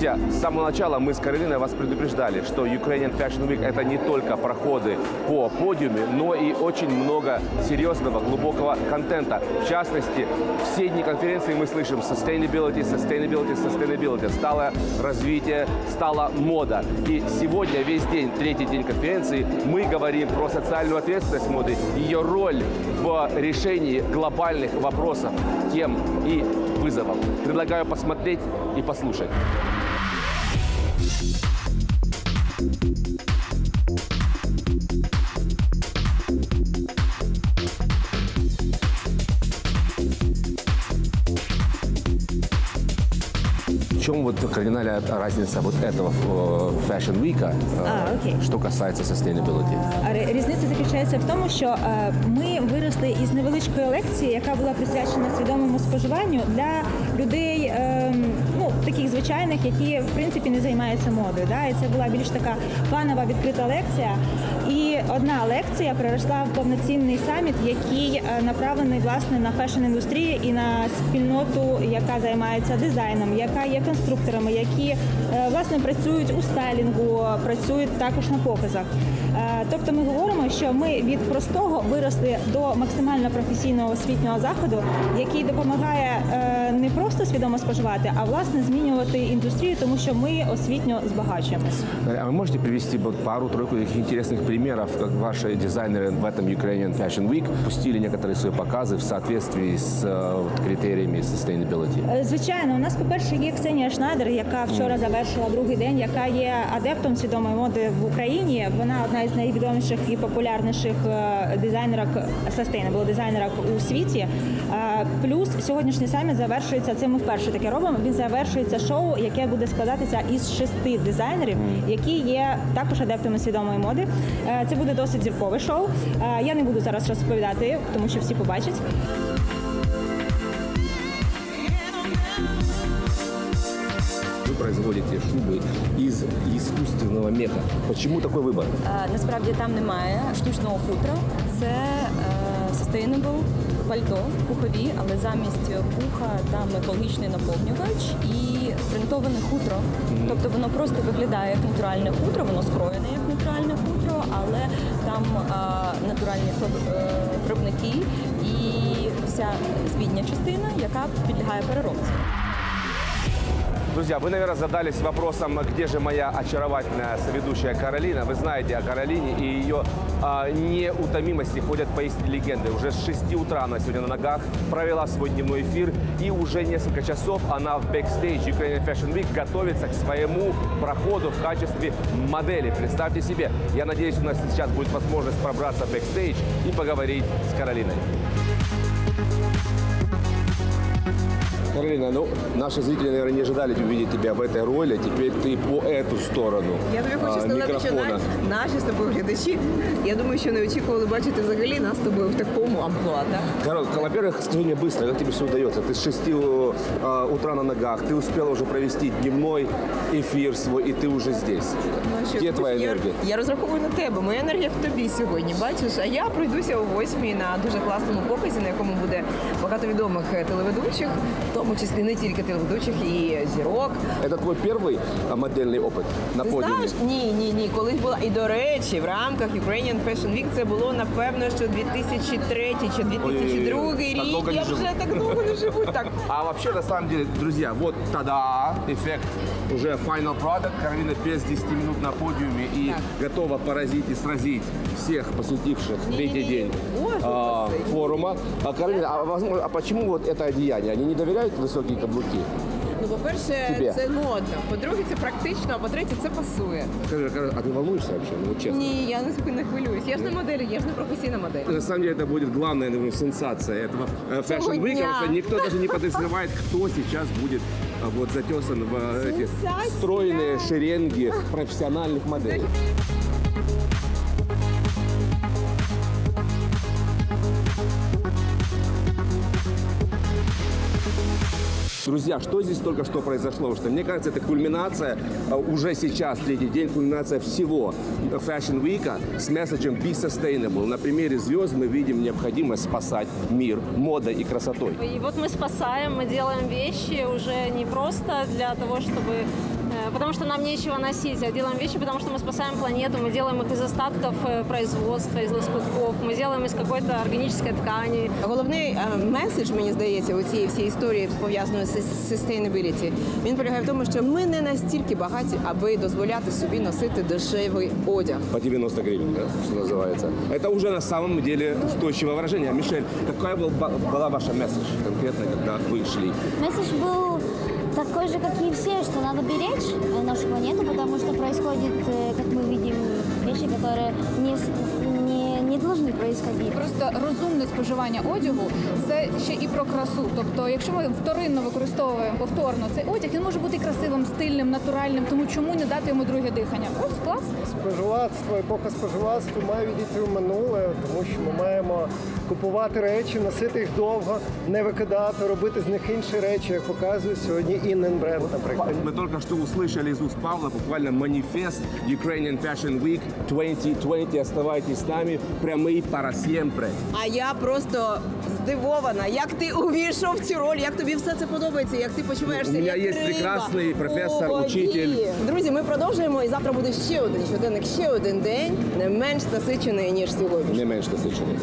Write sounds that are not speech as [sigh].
Друзья, с самого начала мы с Каролиной вас предупреждали, что Ukrainian Fashion Week – это не только проходы по подиуме, но и очень много серьезного, глубокого контента. В частности, все дни конференции мы слышим sustainability, sustainability, sustainability. Стало развитие, стала мода. И сегодня весь день, третий день конференции, мы говорим про социальную ответственность моды, ее роль в решении глобальных вопросов, тем и вызовов. Предлагаю посмотреть и послушать. В чем вот кардинальная разница вот этого э, Fashion Week, э, А, окей. что касается sustainability? А ри- Різниця заключається в тому, що е, ми виросли із невеличкої лекції, яка була присвячена свідомому споживанню для людей, е, ну таких звичайних, які в принципі не займаються модою. Да? І це була більш така фанова відкрита лекція. І одна лекція переросла в повноцінний саміт, який е, направлений власне на фешн індустрію і на спільноту, яка займається дизайном, яка є конструкторами, які власне працюють у стайлінгу, працюють також на показах. Е, Тобто ми говоримо, що ми від простого виросли до максимально професійного освітнього заходу, який допомагає е, не просто свідомо споживати, а власне змінювати індустрію, тому що ми освітньо збагачуємось. А вы можете привести вот пару-тройку таких интересных примеров, как ваши дизайнеры в этом Ukrainian Fashion Week пустили некоторые свои показы в соответствии с э, вот, критериями sustainability? Е, Звичайно, у нас, по-перше, є Ксенія Шнайдер, яка вчора завершила другий день, яка є адептом свідомої моди в Україні. Вона одна із найвідоміших і популярніших е, дизайнерок sustainable дизайнерок у світі. Е, Плюс сьогоднішній саміт завершується. Це ми вперше таке робимо. Він завершується шоу, яке буде складатися із шести дизайнерів, які є також адептами свідомої моди. Е, Це буде досить зіркове шоу. Я не буду зараз розповідати, тому що всі побачать. Производите шубы из искусственного меха. Почему такой выбор? Е, Насправді там немає штучного хутра. Це е, sustainable пальто пухові, але замість пуха там екологічний наповнювач і принтоване хутро. Тобто воно просто виглядає як натуральне хутро, воно скроєне як натуральне хутро, але там натуральні е, виробники і вся спідня частина, яка підлягає переробці. Друзья, вы, наверное, задались вопросом, где же моя очаровательная соведущая Каролина. Вы знаете о Каролине и ее а, неутомимости ходят поистине легенды. Уже с 6 утра она сегодня на ногах провела свой дневной эфир, и уже несколько часов она в бэкстейдж Ukrainian Fashion Week готовится к своему проходу в качестве модели. Представьте себе, я надеюсь, у нас сейчас будет возможность пробраться в бэкстейдж и поговорить с Каролиной. Каролина, ну, наши зрители, наверное, не ожидали увидеть тебя в этой роли. Теперь ты по эту сторону Я тобі хочу а, сказати, що микрофона. наші, наші з тобою глядачі, я думаю, що не очікували бачити взагалі нас з тобою в такому амплуа, так? Карол, во-первых, скажи мне быстро, как тебе все удается? Ты с 6 а, утра на ногах, ты успела уже провести дневной эфир свой, и ты уже здесь. Ну, що, Где твоя я, энергия? Я розраховую на тебе. Моя енергія в тобі сьогодні. Бачиш, а я пройдуся о восьмій на дуже класному показі, на якому буде багато відомих е, телеведучих, в тому числі не тільки телеведучих, і зірок. Это твой первый а, модельный опыт на Ти подиуме? знаєш? Ні, ні, ні. Колись була. І до речі, в рамках Ukrainian Fashion Week це було напевно, що 2003 чи 2002 Ой-ой-ой, так рік. довго не Я живу. вже так довго не живу. Так [laughs] А вообще, на самом деле, друзья, вот тада, эффект уже final product. Каролина без 10 минут на подиуме и готова поразить и сразить всех посетивших третий Не-не-не. день Боже а, упаси. форума. А, Каролина, а, возможно, а почему вот это одеяние? Они не доверяют высокие каблуки? Ну, по-перше, Тебе. це модно. По-друге, це практично, а по-третє, це пасує. Скажи, Каролина, а ты волнуешься вообще? Ну, вот честно. Ні, я не, не хвилююсь. Я ж не модель, я ж не професійна модель. На самом деле это будет главная наверное, сенсация этого э, Fashion Сегодня. Week, потому что никто даже не подозревает, кто сейчас будет э, вот затесан в э, эти Сенсация. стройные шеренги профессиональных моделей. Друзья, что здесь только что произошло? Что мне кажется, это кульминация а, уже сейчас, третий день, кульминация всего Fashion Week с месседжем Be Sustainable. На примере звезд мы видим необходимость спасать мир модой и красотой. И вот мы спасаем, мы делаем вещи уже не просто для того, чтобы потому что нам нечего носить, а делаем вещи, потому что мы спасаем планету, мы делаем их из остатков э, производства, из лоскутков, мы делаем из какой-то органической ткани. Головний е, меседж, мені здається, у цієї всієї історії пов'язаної з sustainability, він полягає в тому, що ми не настільки багаті, аби дозволяти собі носити дешевий одяг. По 90 гривен, да, что называется. Это уже на самом деле устойчивое выражение. Мишель, какая был- была ваша месседж конкретно, когда вы шли? Месседж был такой же, как и все, что надо беречь нашу планету, потому что происходит, э, как мы видим, вещи, которые не должны происходить. Просто розумне споживання одягу це ще і про красу. Тобто, якщо ми вторинно використовуємо повторно цей одяг, він може бути і красивим, стильним, натуральним. Тому чому не дати йому друге дихання? Ось клас. Споживацтво, епоха споживацтва має відійти в минуле, тому що ми маємо купувати речі, носити їх довго, не викидати, робити з них інші речі, як показує сьогодні Іннен бренд, наприклад. Мы только что услышали из уст Павла буквально манифест Ukrainian Fashion Week 2020. Оставайтесь с нами. Прямые para siempre. А я просто здивована, як ти увійшов в цю роль, як тобі все це подобається, як ти почуваєшся. У мене як є риба прекрасний професор, у воді. учитель. Друзі, ми продовжуємо і завтра буде ще один щоденник, ще один день, не менш насичений ніж сьогодні. Не меньше насыщенный.